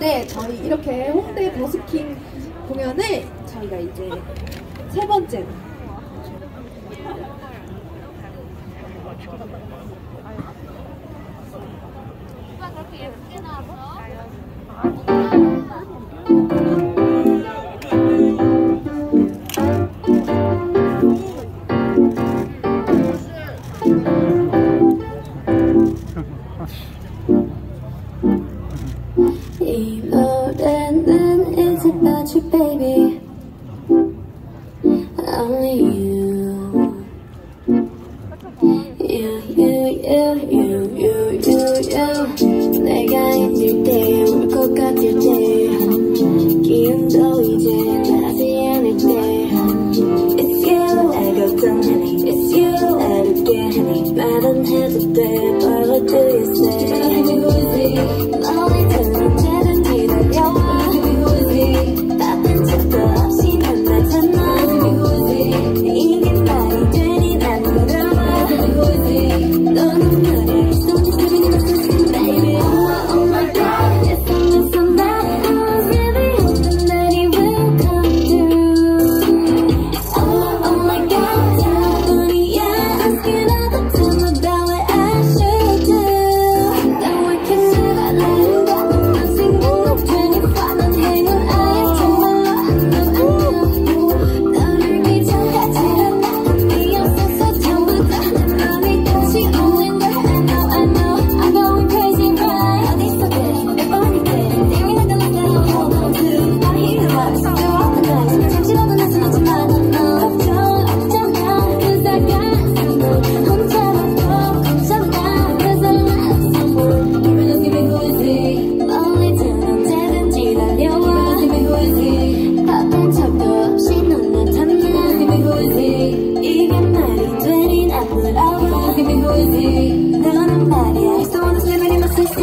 네, 저희 이렇게 홍대 버스킹 공연을 저희가 이제 세 번째로. Lord, and then it's about you, baby? Only you. You, you, you, you, you, you, you. 내가 있을 때, 울것 같을 때 기운도 이제 나지 않을 때. It's you, I got so many. It's you, 알게, honey 말은 해도 돼.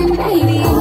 baby.